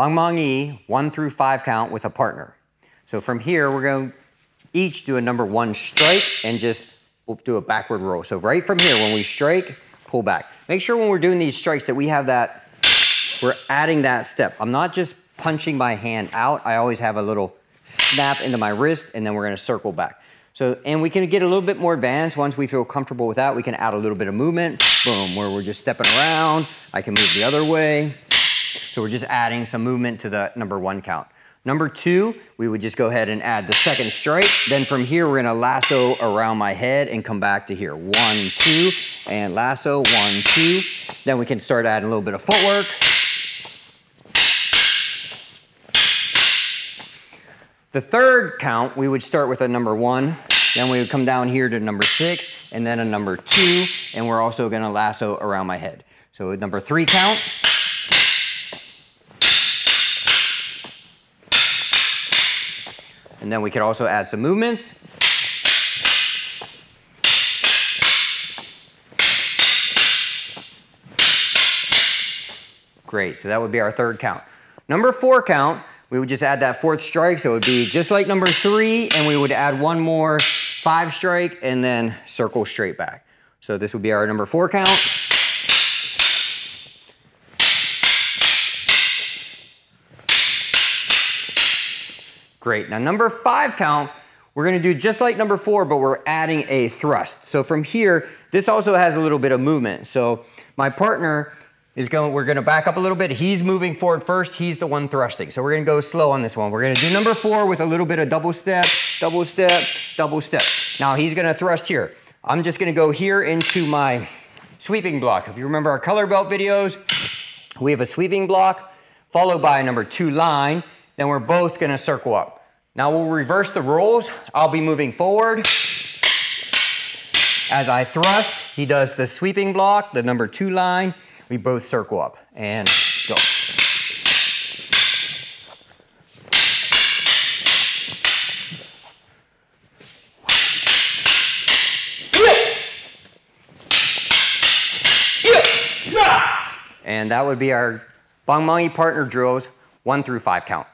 Bang Bang E, one through five count with a partner. So from here, we're going to each do a number one strike and just do a backward roll. So right from here, when we strike, pull back. Make sure when we're doing these strikes that we have that, we're adding that step. I'm not just punching my hand out. I always have a little snap into my wrist and then we're gonna circle back. So, and we can get a little bit more advanced once we feel comfortable with that. We can add a little bit of movement, boom, where we're just stepping around. I can move the other way. So we're just adding some movement to the number one count. Number two, we would just go ahead and add the second strike. Then from here, we're gonna lasso around my head and come back to here. One, two, and lasso, one, two. Then we can start adding a little bit of footwork. The third count, we would start with a number one, then we would come down here to number six, and then a number two, and we're also gonna lasso around my head. So number three count. And then we could also add some movements. Great, so that would be our third count. Number four count, we would just add that fourth strike. So it would be just like number three, and we would add one more five strike and then circle straight back. So this would be our number four count. Great, now number five count, we're gonna do just like number four, but we're adding a thrust. So from here, this also has a little bit of movement. So my partner is going, we're gonna back up a little bit. He's moving forward first. He's the one thrusting. So we're gonna go slow on this one. We're gonna do number four with a little bit of double step, double step, double step. Now he's gonna thrust here. I'm just gonna go here into my sweeping block. If you remember our color belt videos, we have a sweeping block followed by a number two line. Then we're both gonna circle up. Now we'll reverse the roles. I'll be moving forward. As I thrust, he does the sweeping block, the number two line, we both circle up and go. And that would be our Bahng Mahng partner drills, one through five count.